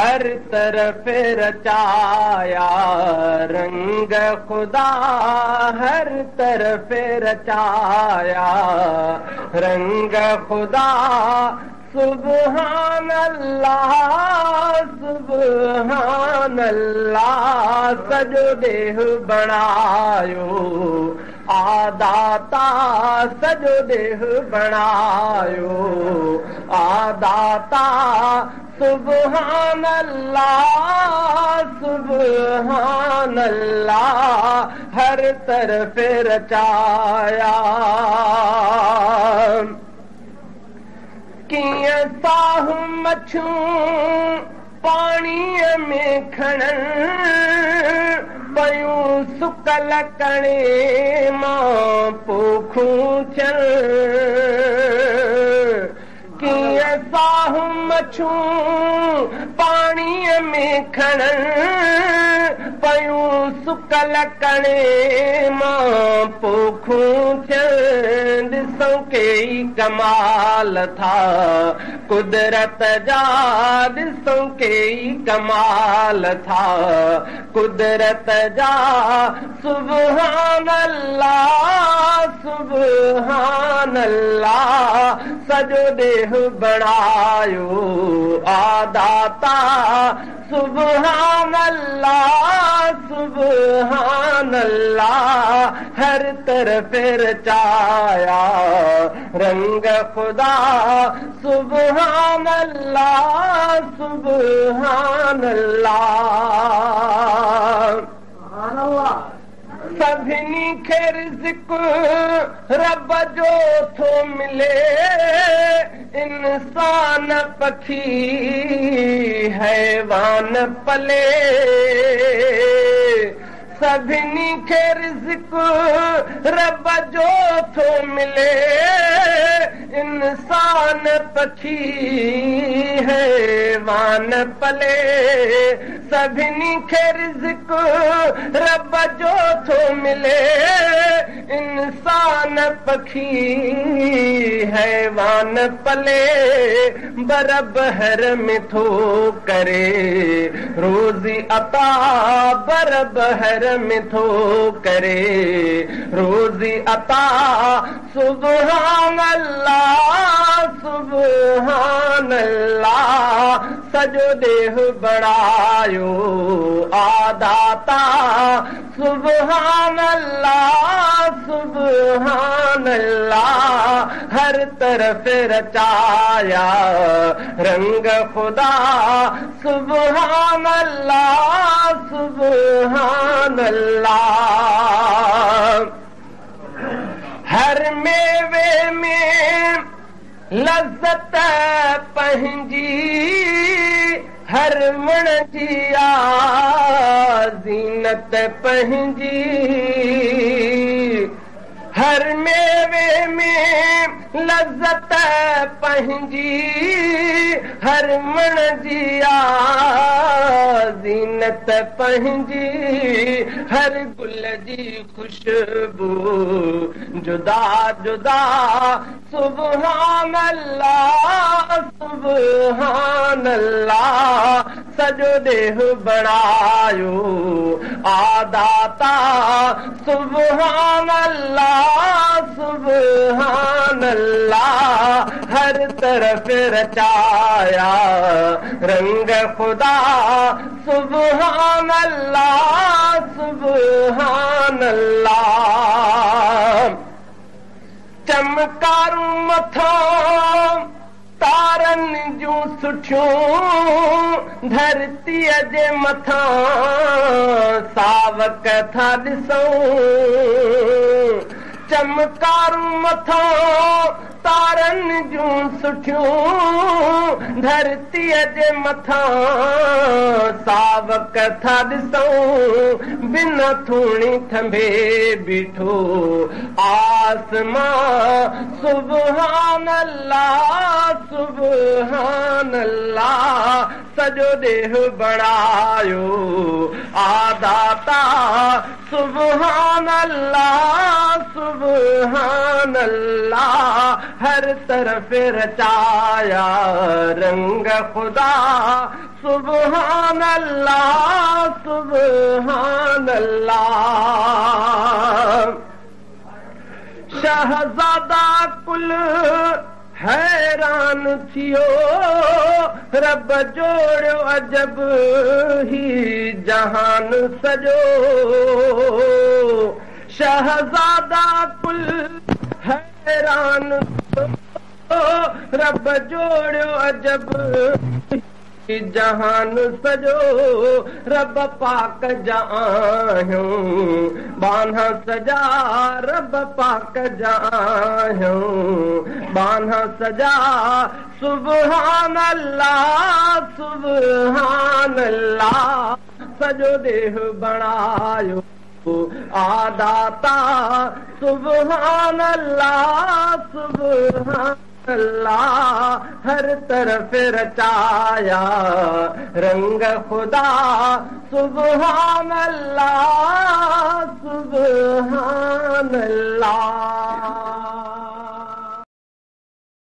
هر طرف رچايا رنگ خدا هر طرف رچايا. رنگ خدا سبحان الله سڄو ديهه بڻايو آداتا سڄو ديهه بڻايو. آداتا سبحان الله هر طرف رچايا. ڪيئن ساهه مڇون پاڻيءَ ۾ کڻن सुकल कणे मां पोखूं थियनि پاڻيءَ ۾ کڻن پيون سڪل ڪڻي مان پوکون ٿين ڏسون ڪئي ڪمال ٿا. قدرت جا ڏسون ڪئي ڪمال ٿا. قدرت جا الله سڄو ديهه بڻايو آداتا سبحان الله سبحان الله هر طرف رچايا. رنگ خدا سبحان الله سبحان الله سڀني کي رزڪ رب جو ٿو ملي انسان پکي حيوان پلي. سڀني کي رزڪ رب جو ٿو ملي. انسان پکي حيوان پلي. سڀني کي رزڪ رب جو ٿو ملي انسان پکي حيوان پلي برب هر ۾ ٿو ڪري. روزي عطا برب هر ۾ ٿو ڪري. روزي عطا سبحان الله سبحان الله سڄو ديهه بڻايو الله سبحان الله هر طرف رچايا. رنگ خدا سبحان الله سبحان الله هر ميوي ۾ لذت پنهنجي هر وڻ جي زينت پنهنجي. هر ميوي ۾ لذت پنهنجي. هر وڻ جي زينت پنهنجي هر گل جي خوشبو. جدا جدا سبحان الله سبحان الله سڄو ديهه بڻايو. آداتا سبحان الله سبحان الله هر طرف رچايا. رنگ خدا سبحان الله چمڪارون تارن جون سٺيون ڌرتيءَ جي مٿان ساوڪ ٿا ڏسون چمڪارون مٿان تارن جون سٺيون ڌرتيءَ جي مٿان ساوڪ ٿا ڏسون بن ٿوڙي ٿنڀي بيٺو آسمان سبحان الله سبحان الله سڄو ديهه بڻايو آداتا سبحان الله سبحان الله هر طرف رچايا رنگ خدا. سبحان الله سبحان الله شهزادا ڪل حيران ٿيو رب جوڙيو عجب هي جهان سڄو شهزادا ڪل حيران رب جوڙيو عجب. جهان سڄو رب پاڪ جا بان سزا رب پاڪ جا بان سزا سبحان الله سڄو ديهه بڻايو सुबहान अल्लाह हर तरफ़ रचाया। रंग ख़ुदा सुबहान अल्लाह